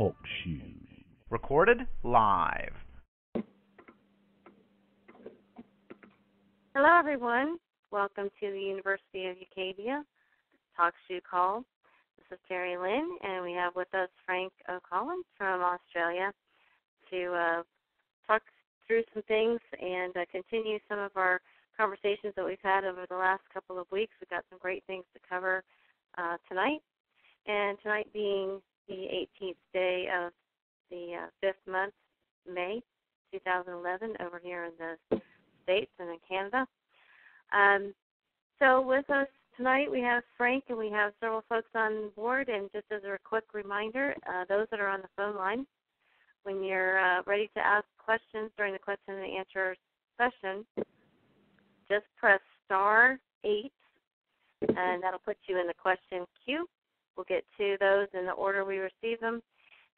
Talk Shoe. Recorded live. Hello, everyone. Welcome to the University of Ucadia Talk Shoe Call. This is Terry Lynn, and we have with us Frank O'Collins from Australia to uh, talk through some things and uh, continue some of our conversations that we've had over the last couple of weeks. We've got some great things to cover uh, tonight, and tonight being the 18th day of the uh, fifth month, May 2011, over here in the States and in Canada. Um, so with us tonight we have Frank and we have several folks on board. And just as a quick reminder, uh, those that are on the phone line, when you're uh, ready to ask questions during the question and answer session, just press star eight, and that'll put you in the question queue. We'll get to those in the order we receive them.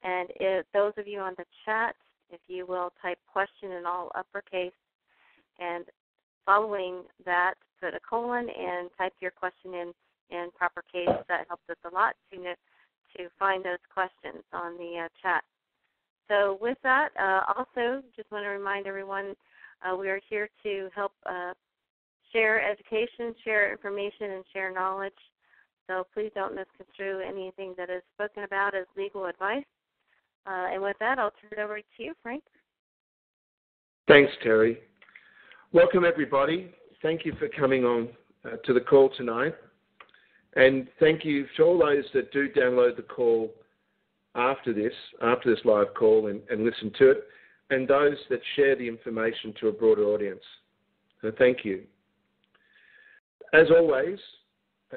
And if those of you on the chat, if you will type question in all uppercase, and following that, put a colon and type your question in in proper case. That helps us a lot to to find those questions on the uh, chat. So with that, uh, also just want to remind everyone uh, we are here to help uh, share education, share information, and share knowledge. So please don't misconstrue anything that is spoken about as legal advice. Uh, and with that, I'll turn it over to you, Frank. Thanks, Terry. Welcome, everybody. Thank you for coming on uh, to the call tonight. And thank you to all those that do download the call after this, after this live call, and, and listen to it, and those that share the information to a broader audience. So thank you. As always,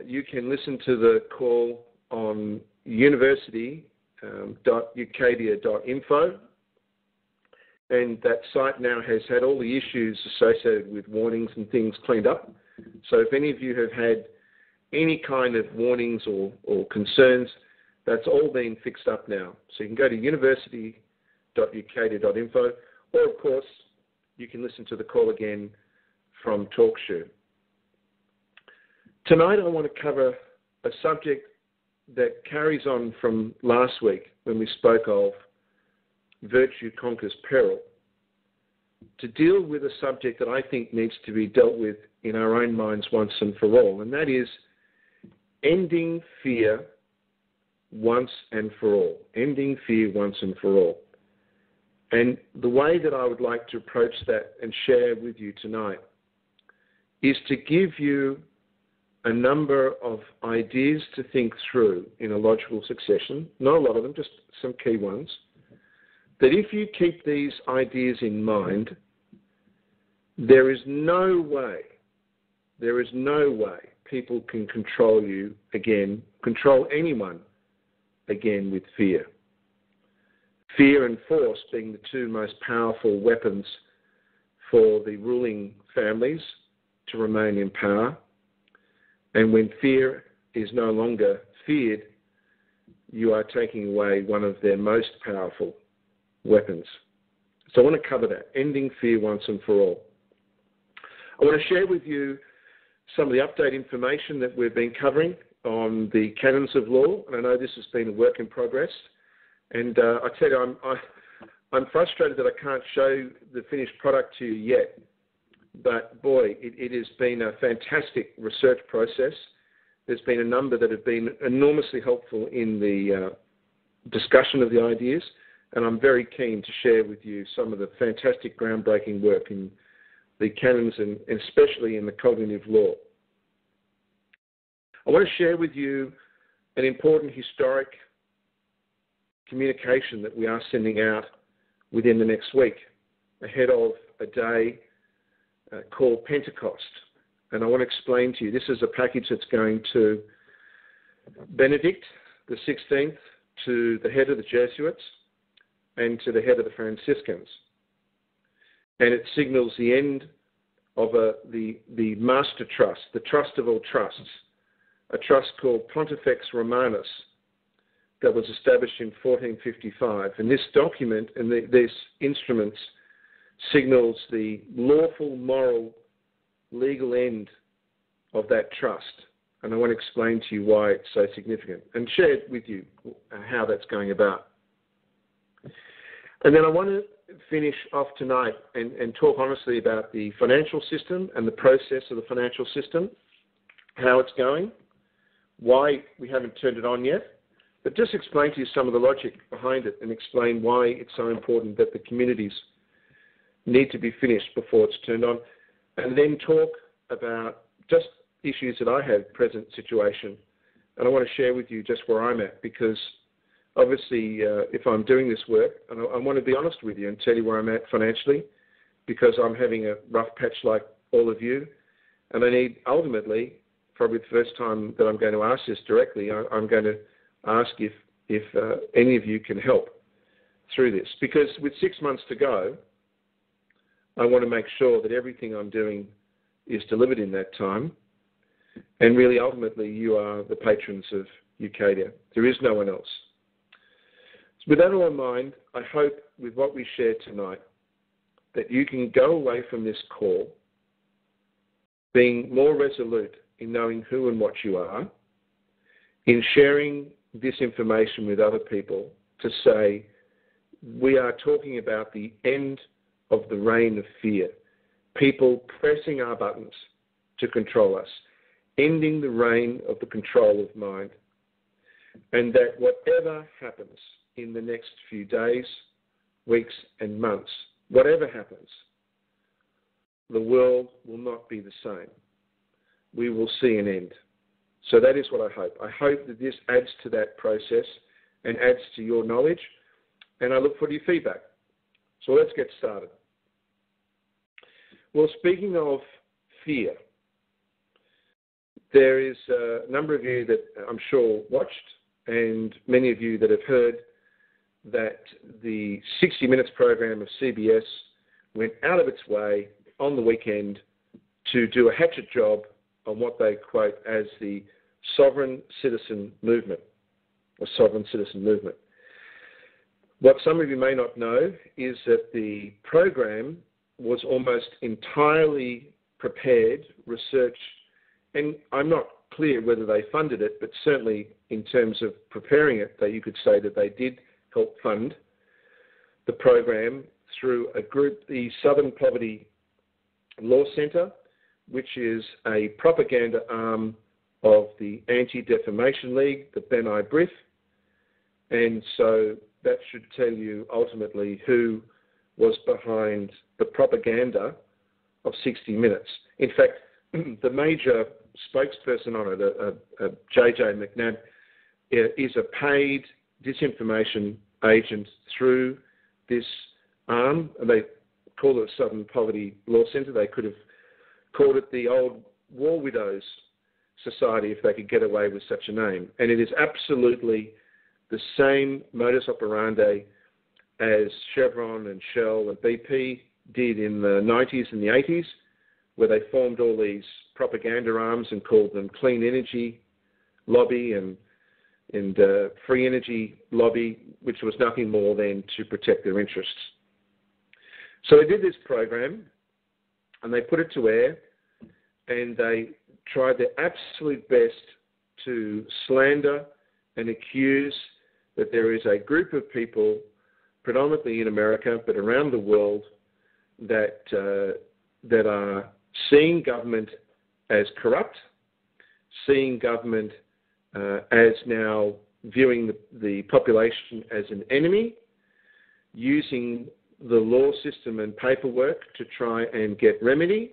you can listen to the call on university.ucadia.info. And that site now has had all the issues associated with warnings and things cleaned up. So if any of you have had any kind of warnings or, or concerns, that's all been fixed up now. So you can go to university.ucadia.info, or of course, you can listen to the call again from TalkShoe. Tonight, I want to cover a subject that carries on from last week when we spoke of virtue conquers peril. To deal with a subject that I think needs to be dealt with in our own minds once and for all, and that is ending fear once and for all. Ending fear once and for all. And the way that I would like to approach that and share with you tonight is to give you a number of ideas to think through in a logical succession, not a lot of them, just some key ones. That if you keep these ideas in mind, there is no way, there is no way people can control you again, control anyone again with fear. Fear and force being the two most powerful weapons for the ruling families to remain in power and when fear is no longer feared, you are taking away one of their most powerful weapons. So I want to cover that, ending fear once and for all. I want to share with you some of the update information that we've been covering on the canons of law, and I know this has been a work in progress. And uh, I tell you, I'm, I, i am frustrated that I can't show the finished product to you yet but boy, it, it has been a fantastic research process. There's been a number that have been enormously helpful in the uh, discussion of the ideas, and I'm very keen to share with you some of the fantastic groundbreaking work in the canons and, and especially in the cognitive law. I want to share with you an important historic communication that we are sending out within the next week ahead of a day uh, called Pentecost. And I want to explain to you this is a package that's going to Benedict the 16th, to the head of the Jesuits, and to the head of the Franciscans. And it signals the end of a, the, the master trust, the trust of all trusts, a trust called Pontifex Romanus that was established in 1455. And this document and the, these instruments signals the lawful, moral, legal end of that trust. And I want to explain to you why it's so significant and share with you how that's going about. And then I want to finish off tonight and, and talk honestly about the financial system and the process of the financial system, how it's going, why we haven't turned it on yet, but just explain to you some of the logic behind it and explain why it's so important that the communities need to be finished before it's turned on, and then talk about just issues that I have present situation. And I want to share with you just where I'm at because obviously, uh, if I'm doing this work, and I, I, want to be honest with you and tell you where I'm at financially, because I'm having a rough patch like all of you, and I need ultimately, probably the first time that I'm going to ask this directly, I, am going to ask if if uh, any of you can help through this, because with six months to go, I want to make sure that everything I'm doing is delivered in that time. And really, ultimately, you are the patrons of Ucadia. There is no one else. With that all in mind, I hope with what we shared tonight that you can go away from this call being more resolute in knowing who and what you are, in sharing this information with other people to say, we are talking about the end of the reign of fear, people pressing our buttons to control us, ending the reign of the control of mind, and that whatever happens, in the next few days, weeks, and months, whatever happens, the world will not be the same. We will see an end. So that is what I hope. I hope that this adds to that process and adds to your knowledge, and I look to your feedback. So let's get started. Well, speaking of fear, there is a number of you that I'm sure watched, and many of you that have heard that the 60 Minutes program of CBS went out of its way on the weekend to do a hatchet job on what they quote as the sovereign citizen movement, a sovereign citizen movement. What some of you may not know is that the program was almost entirely prepared, researched, and I'm not clear whether they funded it, but certainly in terms of preparing it, that you could say that they did help fund the program through a group, the Southern Poverty Law Centre, which is a propaganda arm of the Anti Defamation League, the B'nai B'rith. And so that should tell you ultimately who was behind the propaganda of 60 Minutes. In fact, the major spokesperson on it, uh, uh, uh, a, a, a JJ MacNabb, is a paid disinformation agent through this arm. They call it Southern Poverty Law Centre. They could have called it the old War Widows Society if they could get away with such a name. And it is absolutely the same modus operandi as Chevron and Shell and BP did in the 90s and the 80s, where they formed all these propaganda arms and called them clean energy lobby and and uh, free energy lobby, which was nothing more than to protect their interests. So they did this program, and they put it to air, and they tried their absolute best to slander and accuse that there is a group of people, predominantly in America, but around the world, that uh, that are seeing government as corrupt, seeing government uh, as now viewing the, the population as an enemy, using the law system and paperwork to try and get remedy,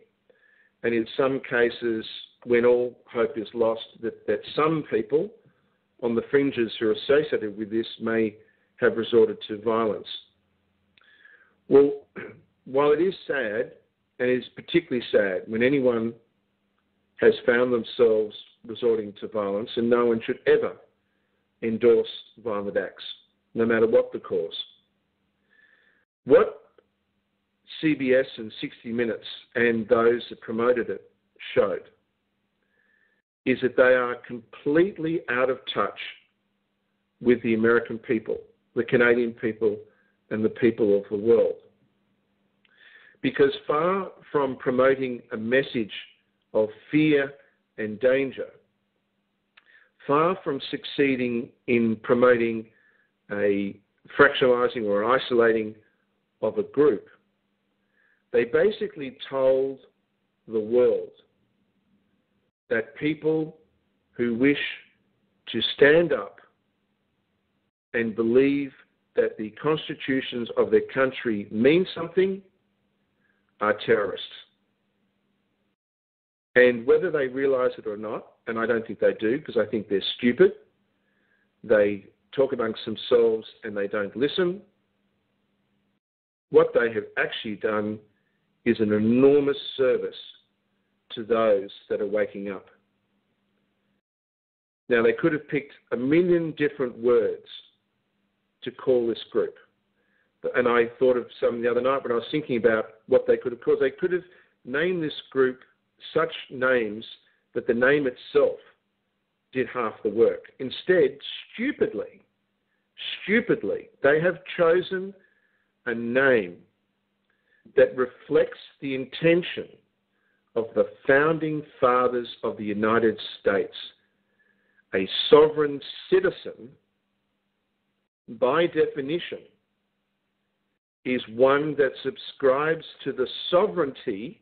and in some cases, when all hope is lost, that, that some people on the fringes who are associated with this may have resorted to violence. Well, while it is sad, and it is particularly sad when anyone has found themselves resorting to violence, and no one should ever endorse violent acts, no matter what the cause. What CBS and 60 Minutes and those that promoted it showed is that they are completely out of touch with the American people, the Canadian people, and the people of the world. Because far from promoting a message of fear and danger, far from succeeding in promoting a, fractionalizing or isolating of a group, they basically told the world that people who wish to stand up and believe that the constitutions of their country mean something are terrorists. And whether they realize it or not, and I don't think they do because I think they're stupid, they talk amongst themselves and they don't listen. What they have actually done is an enormous service to those that are waking up. Now, they could have picked a million different words to call this group. And I thought of some the other night when I was thinking about what they could have called. They could have named this group such names that the name itself did half the work. Instead, stupidly, stupidly, they have chosen a name that reflects the intention of the founding fathers of the United States. A sovereign citizen, by definition, is one that subscribes to the sovereignty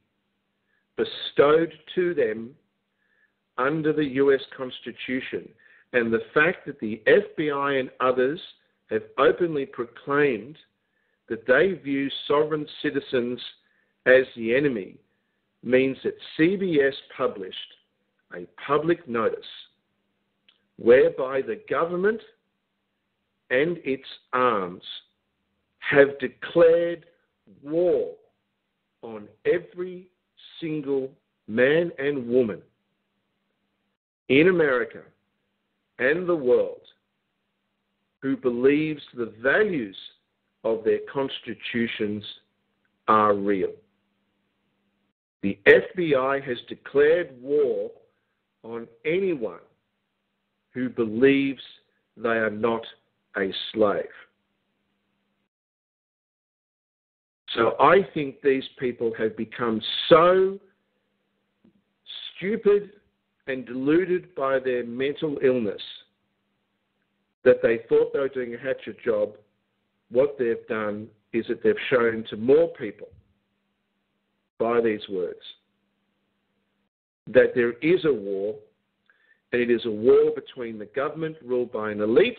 bestowed to them under the US Constitution. And the fact that the FBI and others have openly proclaimed that they view sovereign citizens as the enemy means that CBS published a public notice whereby the government and its arms have declared war on every single man and woman in America and the world who believes the values of their constitutions are real. The FBI has declared war on anyone who believes they are not a slave. So I think these people have become so stupid and deluded by their mental illness that they thought they were doing a hatchet job. What they've done is that they've shown to more people by these words that there is a war, and it is a war between the government ruled by an elite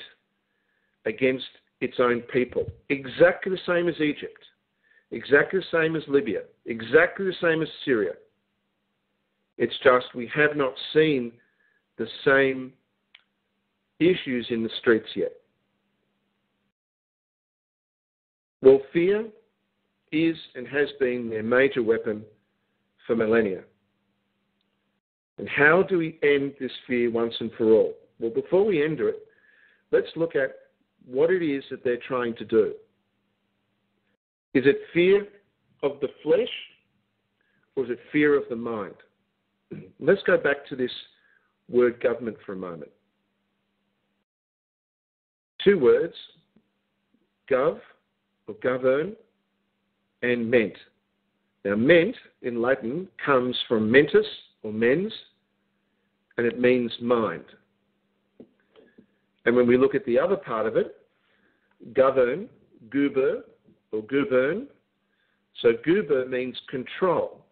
against its own people. Exactly the same as Egypt. Exactly the same as Libya, exactly the same as Syria. It's just we have not seen the same issues in the streets yet. Well, fear is and has been their major weapon for millennia. And how do we end this fear once and for all? Well, before we end it, let's look at what it is that they're trying to do. Is it fear of the flesh or is it fear of the mind? Let's go back to this word government for a moment. Two words, gov or govern and ment. Now, ment in Latin comes from mentis or mens, and it means mind. And when we look at the other part of it, govern, guber, or govern. So guber means control.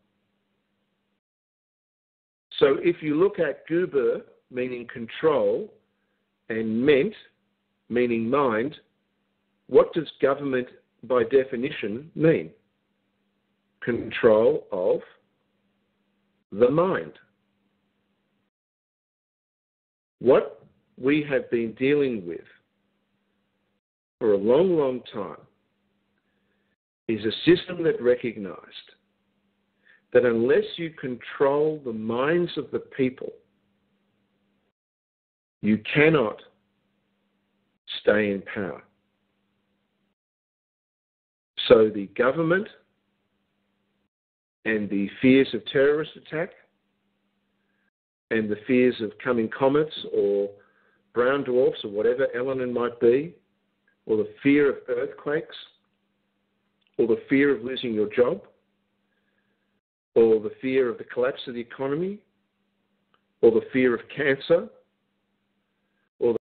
So if you look at guber, meaning control, and ment, meaning mind, what does government by definition mean? Control of the mind. What we have been dealing with for a long, long time is a system that recognized that unless you control the minds of the people, you cannot stay in power. So the government and the fears of terrorist attack and the fears of coming comets or brown dwarfs or whatever Elenin might be, or the fear of earthquakes, or the fear of losing your job, or the fear of the collapse of the economy, or the fear of cancer,